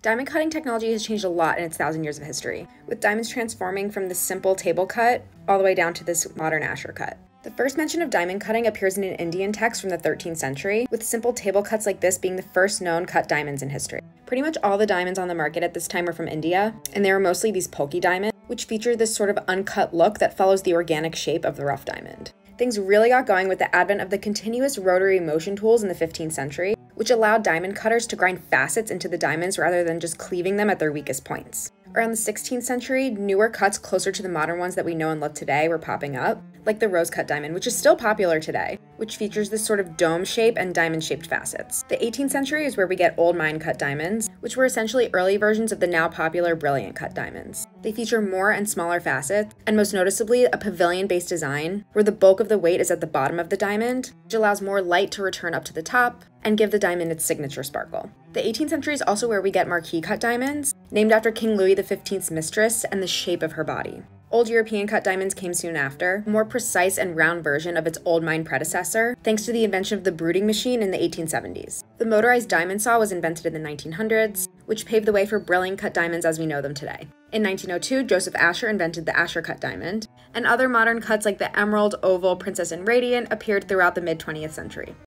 Diamond cutting technology has changed a lot in its thousand years of history, with diamonds transforming from the simple table cut all the way down to this modern Asscher cut. The first mention of diamond cutting appears in an Indian text from the 13th century, with simple table cuts like this being the first known cut diamonds in history. Pretty much all the diamonds on the market at this time are from India, and they were mostly these polki diamonds, which feature this sort of uncut look that follows the organic shape of the rough diamond. Things really got going with the advent of the continuous rotary motion tools in the 15th century, which allowed diamond cutters to grind facets into the diamonds rather than just cleaving them at their weakest points. Around the 16th century, newer cuts closer to the modern ones that we know and love today were popping up, like the rose cut diamond, which is still popular today, which features this sort of dome shape and diamond shaped facets. The 18th century is where we get old mine cut diamonds, which were essentially early versions of the now popular brilliant cut diamonds. They feature more and smaller facets, and most noticeably, a pavilion based design, where the bulk of the weight is at the bottom of the diamond, which allows more light to return up to the top and give the diamond its signature sparkle. The 18th century is also where we get marquise cut diamonds, named after King Louis XV's mistress and the shape of her body. Old European cut diamonds came soon after, a more precise and round version of its old mine predecessor, thanks to the invention of the bruting machine in the 1870s. The motorized diamond saw was invented in the 1900s, which paved the way for brilliant cut diamonds as we know them today. In 1902, Joseph Asscher invented the Asscher cut diamond, and other modern cuts like the emerald, oval, princess, and radiant appeared throughout the mid 20th century.